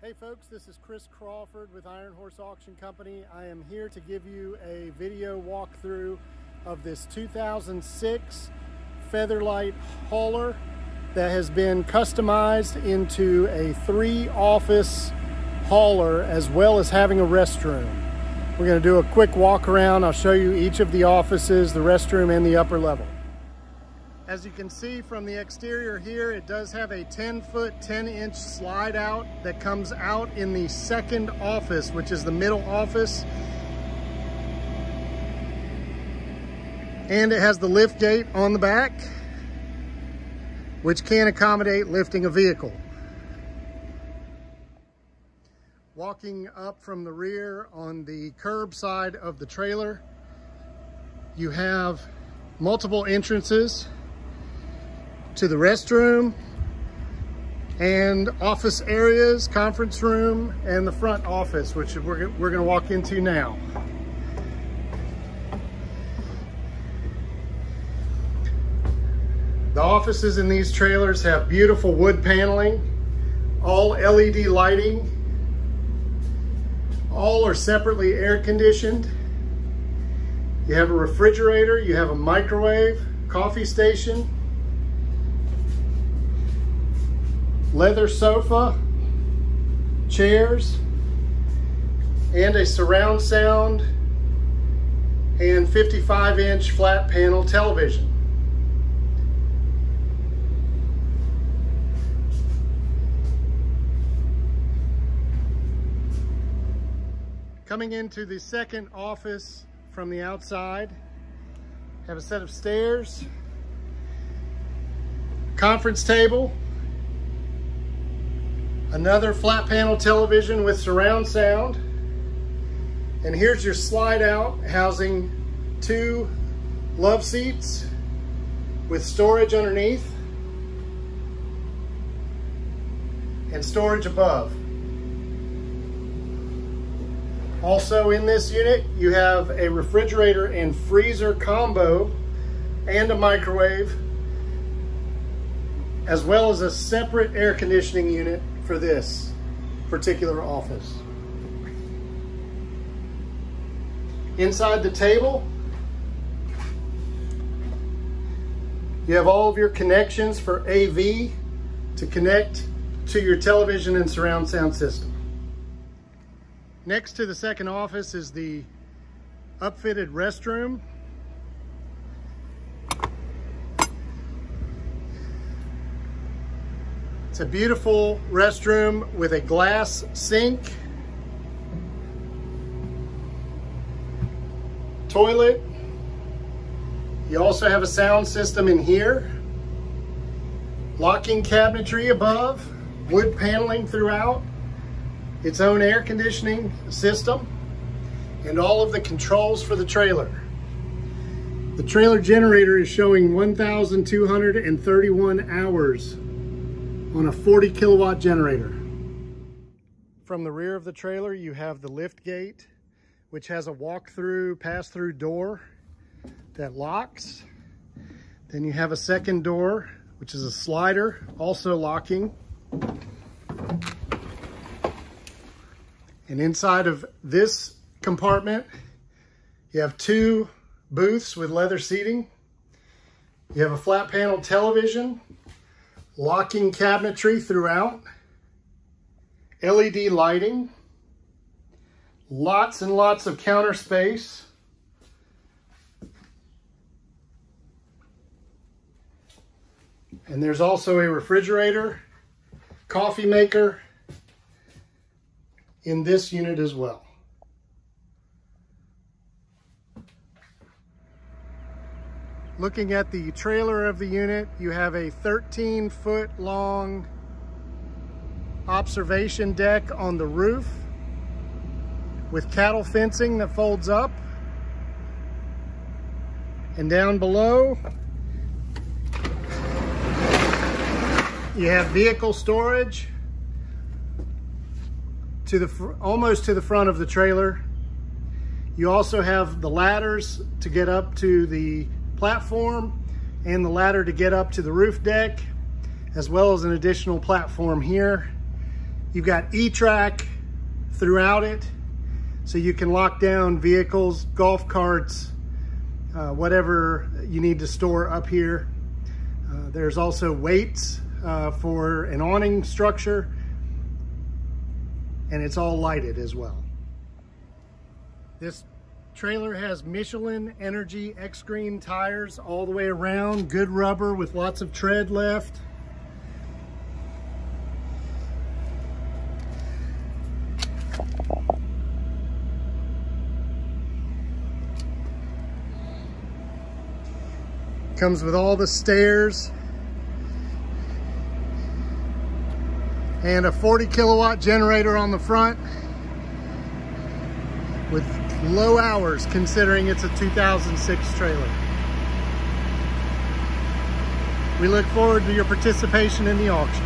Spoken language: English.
Hey folks, this is Chris Crawford with Iron Horse Auction Company. I am here to give you a video walkthrough of this 2006 Featherlite hauler that has been customized into a three office hauler as well as having a restroom. We're going to do a quick walk around. I'll show you each of the offices, the restroom, and the upper level. As you can see from the exterior here, it does have a 10 foot, 10 inch slide out that comes out in the second office, which is the middle office. And it has the lift gate on the back, which can accommodate lifting a vehicle. Walking up from the rear on the curb side of the trailer, you have multiple entrances to the restroom and office areas, conference room, and the front office, which we're, we're gonna walk into now. The offices in these trailers have beautiful wood paneling, all LED lighting, all are separately air conditioned. You have a refrigerator, you have a microwave, coffee station, leather sofa, chairs, and a surround sound and 55 inch flat panel television. Coming into the second office from the outside, have a set of stairs, conference table, Another flat panel television with surround sound. And here's your slide out housing two love seats with storage underneath and storage above. Also in this unit, you have a refrigerator and freezer combo and a microwave, as well as a separate air conditioning unit for this particular office. Inside the table, you have all of your connections for AV to connect to your television and surround sound system. Next to the second office is the upfitted restroom It's a beautiful restroom with a glass sink, toilet. You also have a sound system in here, locking cabinetry above, wood paneling throughout, its own air conditioning system, and all of the controls for the trailer. The trailer generator is showing 1,231 hours on a 40 kilowatt generator. From the rear of the trailer, you have the lift gate, which has a walk-through, pass-through door that locks. Then you have a second door, which is a slider, also locking. And inside of this compartment, you have two booths with leather seating. You have a flat panel television locking cabinetry throughout, LED lighting, lots and lots of counter space. And there's also a refrigerator, coffee maker in this unit as well. Looking at the trailer of the unit, you have a 13 foot long observation deck on the roof with cattle fencing that folds up. And down below, you have vehicle storage to the almost to the front of the trailer. You also have the ladders to get up to the platform and the ladder to get up to the roof deck, as well as an additional platform here. You've got E-Track throughout it, so you can lock down vehicles, golf carts, uh, whatever you need to store up here. Uh, there's also weights uh, for an awning structure, and it's all lighted as well. This trailer has Michelin Energy X-Green tires all the way around, good rubber with lots of tread left. Comes with all the stairs and a 40 kilowatt generator on the front with low hours considering it's a 2006 trailer. We look forward to your participation in the auction.